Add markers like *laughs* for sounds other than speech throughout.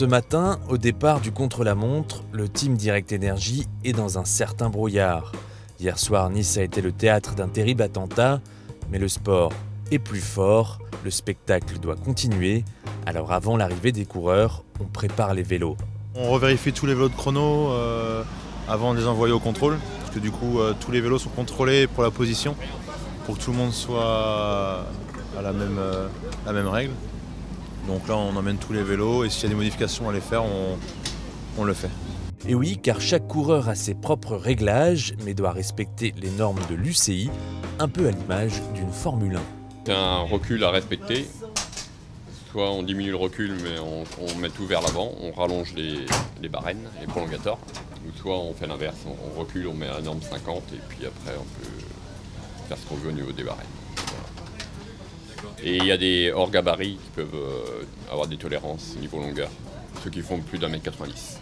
Ce matin, au départ du contre-la-montre, le team Direct Energy est dans un certain brouillard. Hier soir, Nice a été le théâtre d'un terrible attentat, mais le sport est plus fort, le spectacle doit continuer, alors avant l'arrivée des coureurs, on prépare les vélos. On revérifie tous les vélos de chrono euh, avant de les envoyer au contrôle, parce que du coup euh, tous les vélos sont contrôlés pour la position, pour que tout le monde soit à la même, euh, la même règle. Donc là on emmène tous les vélos et s'il y a des modifications à les faire, on, on le fait. Et oui, car chaque coureur a ses propres réglages, mais doit respecter les normes de l'UCI, un peu à l'image d'une Formule 1. C'est un recul à respecter. Soit on diminue le recul, mais on, on met tout vers l'avant, on rallonge les, les barènes, les prolongateurs. Ou soit on fait l'inverse, on, on recule, on met la norme 50 et puis après on peut faire ce qu'on veut au niveau des barènes. Et il y a des hors gabarits qui peuvent euh, avoir des tolérances au niveau longueur, ceux qui font plus d'un mètre 90.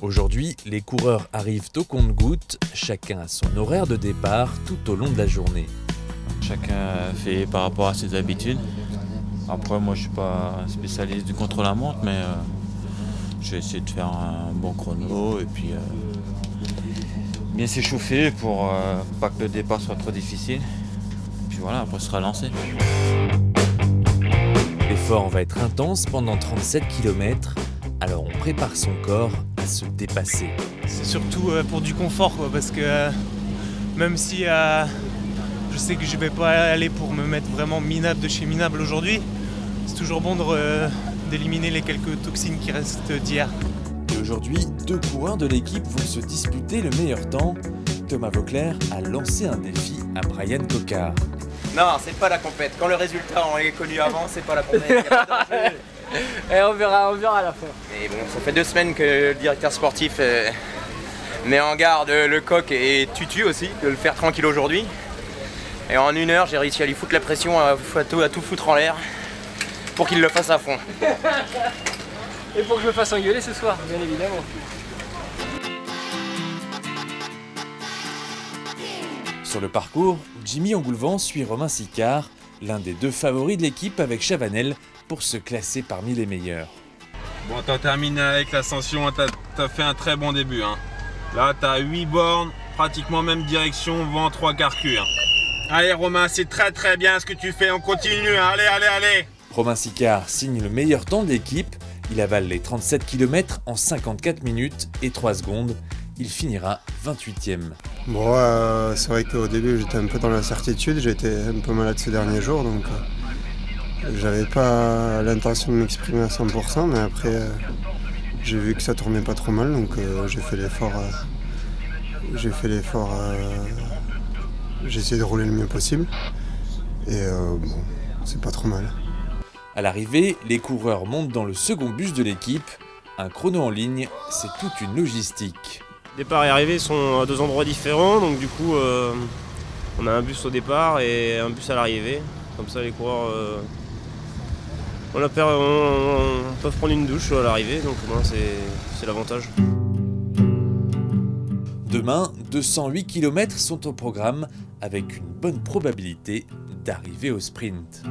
Aujourd'hui, les coureurs arrivent au compte-gouttes, chacun a son horaire de départ tout au long de la journée. Chacun fait par rapport à ses habitudes. Après, moi, je suis pas spécialiste du contre-la-montre, mais euh, je vais essayer de faire un bon chrono et puis euh, bien s'échauffer pour euh, pas que le départ soit trop difficile. Et puis voilà, après, se relancer. L'effort va être intense pendant 37 km, alors on prépare son corps à se dépasser. C'est surtout euh, pour du confort, quoi, parce que euh, même si euh, je sais que je vais pas aller pour me mettre vraiment minable de chez minable aujourd'hui, c'est toujours bon d'éliminer les quelques toxines qui restent d'hier. Et aujourd'hui, deux coureurs de l'équipe vont se disputer le meilleur temps. Thomas Vauclair a lancé un défi à Brian Cocard. Non, c'est pas la compète. Quand le résultat on est connu avant, c'est pas la compète. *laughs* Et on verra, on verra à la fin. Mais bon, ça fait deux semaines que le directeur sportif euh, met en garde le coq et Tutu aussi, de le faire tranquille aujourd'hui. Et en une heure, j'ai réussi à lui foutre la pression, à, à tout, à tout foutre en l'air, pour qu'il le fasse à fond. *laughs* Et pour que je me fasse engueuler ce soir, bien évidemment. Sur le parcours, Jimmy Engoulevent suit Romain Sicard, l'un des deux favoris de l'équipe avec Chavanel, pour se classer parmi les meilleurs. Bon, t'as terminé avec l'ascension, t'as as fait un très bon début. Hein. Là, t'as 8 bornes, pratiquement même direction, vent 3 quarts cul. hein. Allez Romain, c'est très très bien ce que tu fais, on continue. hein. Allez, allez, allez Romain Sicard signe le meilleur temps de l'équipe, il avale les 37 km en 54 minutes et 3 secondes. Il finira 28e. Bon, euh, c'est vrai qu'au début j'étais un peu dans l'incertitude, été un peu malade ces derniers jours, donc euh, j'avais pas l'intention de m'exprimer à 100%, mais après euh, j'ai vu que ça tournait pas trop mal, donc j'ai fait l'effort. j'ai fait l'effort. j'ai essayé de rouler le mieux possible, et bon, c'est pas trop mal. À l'arrivée, les coureurs montent dans le second bus de l'équipe. Un chrono en ligne, c'est toute une logistique. Départ et arrivée sont à deux endroits différents, donc du coup, euh, on a un bus au départ et un bus à l'arrivée. Comme ça, les coureurs euh, on a per- on- on- peuvent prendre une douche à l'arrivée, donc c'est l'avantage. Demain, 208 km sont au programme avec une bonne probabilité d'arriver au sprint.